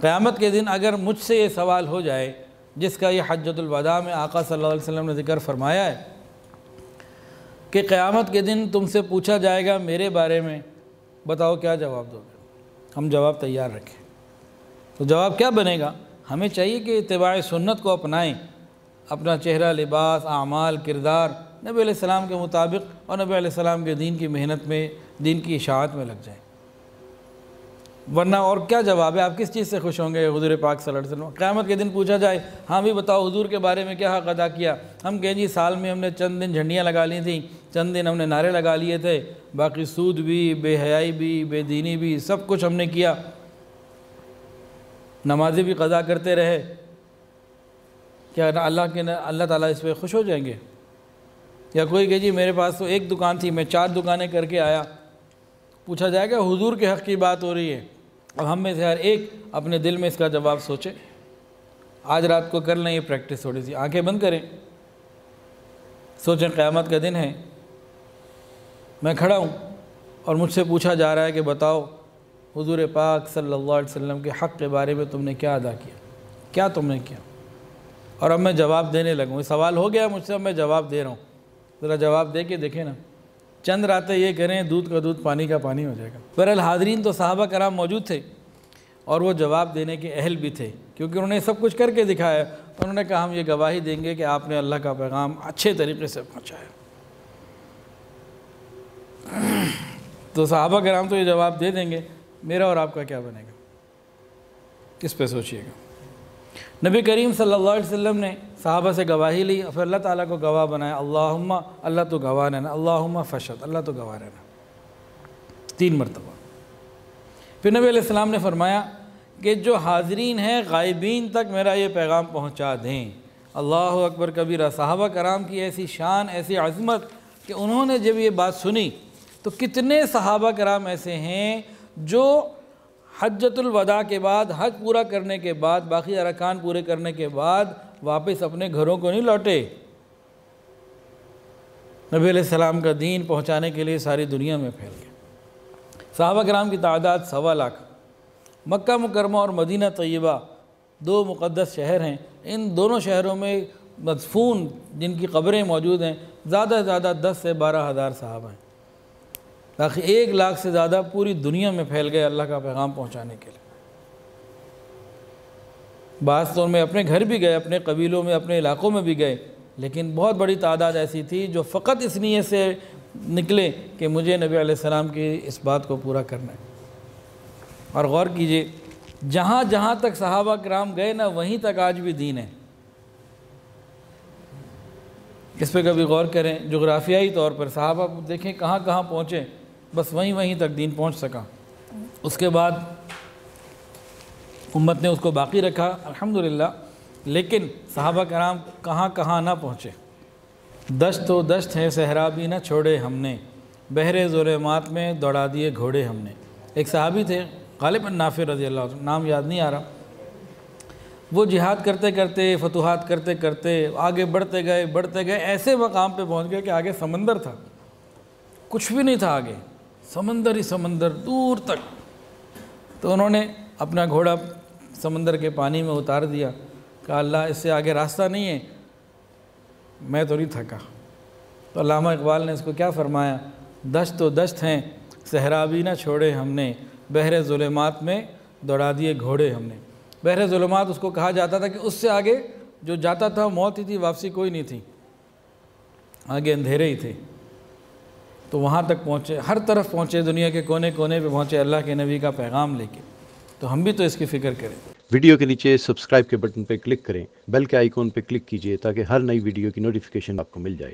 قیامت کے دن اگر مجھ سے یہ سوال ہو جائے، جس کا یہ حجت الوداع میں آقا صلی اللہ علیہ وسلم نے ذکر فرمایا ہے، کہ قیامت کے دن تم سے پوچھا جائے گا میرے بارے میں، بتاؤ کیا جواب دو گے؟ ہم جواب تیار رکھیں۔ تو جواب کیا بنے گا؟ ہمیں چاہیے کہ اتباع سنت کو اپنائیں، اپنا چہرہ، لباس، اعمال، کردار نبی علیہ السلام کے مطابق اور نبی علیہ السلام کے دین کی محنت میں، دین کی اشاعت میں لگ جائیں۔ ورنہ اور کیا جواب ہے؟ آپ کس چیز سے خوش ہوں گے حضور پاک صلی اللہ علیہ وسلم؟ قیامت کے دن پوچھا جائے ہاں بھی بتاؤ حضور کے بارے میں کیا حق ادا کیا؟ ہم کہیں جی سال میں ہم نے چند دن جھنڈیاں لگا لی تھیں، چند دن ہم نے نعرے لگا لیے تھے، باقی سود بھی، بے حیائی بھی، بے دینی بھی، سب کچھ ہم نے کیا۔ نمازیں بھی قضا کرتے رہے۔ کیا اللہ کے اللہ تعالیٰ اس پہ خوش ہو جائیں گے؟ یا کوئی کہ جی میرے پاس تو ایک دکان تھی، میں چار دکانیں کر کے آیا۔ پوچھا جائے گا حضور کے حق کی بات ہو رہی ہے۔ اب ہم میں سے ہر ایک اپنے دل میں اس کا جواب سوچے۔ آج رات کو کر لیں یہ پریکٹس تھوڑی سی۔ آنکھیں بند کریں۔ سوچیں قیامت کا دن ہے۔ میں کھڑا ہوں اور مجھ سے پوچھا جا رہا ہے کہ بتاؤ، حضور پاک صلی اللہ علیہ وسلم کے حق کے بارے میں تم نے کیا ادا کیا؟ کیا تم نے کیا؟ اور اب میں جواب دینے لگوں۔ یہ سوال ہو گیا مجھ سے، اب میں جواب دے رہا ہوں۔ ذرا جواب دے کے دیکھیں نا۔ چند راتیں یہ کریں، دودھ کا دودھ، پانی کا پانی ہو جائے گا۔ پر الحاضرین تو صحابہ کرام موجود تھے اور وہ جواب دینے کے اہل بھی تھے، کیونکہ انہوں نے سب کچھ کر کے دکھایا۔ انہوں نے کہا، ہم یہ گواہی دیں گے کہ آپ نے اللہ کا پیغام اچھے طریقے سے پہنچایا۔ تو صحابہ کرام تو یہ جواب دے دیں گے، میرا اور آپ کا کیا بنے گا؟ کس پہ سوچئے گا۔ نبی کریم صلی اللہ علیہ وسلم نے صحابہ سے گواہی لی اور پھر اللہ تعالیٰ کو گواہ بنایا، اللہم، اللہ تو گواہ رہنا، اللہم فشد اللہ تو گواہ رہنا۔ تین مرتبہ۔ پھر نبی علیہ السلام نے فرمایا کہ جو حاضرین ہیں، غائبین تک میرا یہ پیغام پہنچا دیں۔ اللہ اکبر کبیرہ صحابہ کرام کی ایسی شان، ایسی عظمت کہ انہوں نے جب یہ بات سنی تو کتنے صحابہ کرام ایسے ہیں جو حجت الوداع کے بعد، حج پورا کرنے کے بعد، باقی ارکان پورے کرنے کے بعد واپس اپنے گھروں کو نہیں لوٹے۔ نبی علیہ السلام کا دین پہنچانے کے لیے ساری دنیا میں پھیل گئے صحابہ کرام کی تعداد سوا لاکھ۔ مکہ مکرمہ اور مدینہ طیبہ دو مقدس شہر ہیں۔ ان دونوں شہروں میں مدفون جن کی قبریں موجود ہیں، زیادہ سے زیادہ دس سے بارہ ہزار صحابہ ہیں۔ باقی ایک لاکھ سے زیادہ پوری دنیا میں پھیل گئے اللہ کا پیغام پہنچانے کے لیے۔ بعض طور میں اپنے گھر بھی گئے، اپنے قبیلوں میں، اپنے علاقوں میں بھی گئے، لیکن بہت بڑی تعداد ایسی تھی جو فقط اس نیت سے نکلے کہ مجھے نبی علیہ السلام کی اس بات کو پورا کرنا ہے۔ اور غور کیجیے، جہاں جہاں تک صحابہ کرام گئے نا، وہیں تک آج بھی دین ہے۔ اس پہ کبھی غور کریں، جغرافیائی طور پر صحابہ دیکھیں کہاں کہاں پہنچے، بس وہیں وہیں تک دین پہنچ سکا۔ اس کے بعد امت نے اس کو باقی رکھا، الحمدللہ، لیکن صحابہ کرام کہاں کہاں نہ پہنچے۔ دشت و دشت ہے صحرا بھی نہ چھوڑے ہم نے۔ بحر ظلمات میں دوڑا دیے گھوڑے ہم نے۔ ایک صحابی تھے، غالب نافع رضی اللہ عنہ، نام یاد نہیں آ رہا۔ وہ جہاد کرتے کرتے، فتوحات کرتے کرتے، آگے بڑھتے گئے بڑھتے گئے، ایسے مقام پہ پہنچ گئے کہ آگے سمندر تھا۔ کچھ بھی نہیں تھا آگے۔ سمندر ہی سمندر، دور تک۔ تو انہوں نے اپنا گھوڑا سمندر کے پانی میں اتار دیا، کہا، اللہ، اس سے آگے راستہ نہیں ہے۔ میں تو نہیں تھکا۔ تو علامہ اقبال نے اس کو کیا فرمایا؟ دشت و دشت ہیں صحرابی نہ چھوڑے ہم نے، بحر ظلمات میں دوڑا دیے گھوڑے ہم نے۔ بحر ظلمات اس کو کہا جاتا تھا کہ اس سے آگے جو جاتا تھا، موت ہی تھی، واپسی کوئی نہیں تھی۔ آگے اندھیرے ہی تھے۔ تو وہاں تک پہنچے، ہر طرف پہنچے دنیا کے کونے کونے پہ پہنچے اللہ کے نبی کا پیغام لے کے۔ تو ہم بھی تو اس کی فکر کریں۔ ویڈیو کے نیچے سبسکرائب کے بٹن پہ کلک کریں، بیل کے آئیکن پہ کلک کیجیے تاکہ ہر نئی ویڈیو کی نوٹیفیکیشن آپ کو مل جائے۔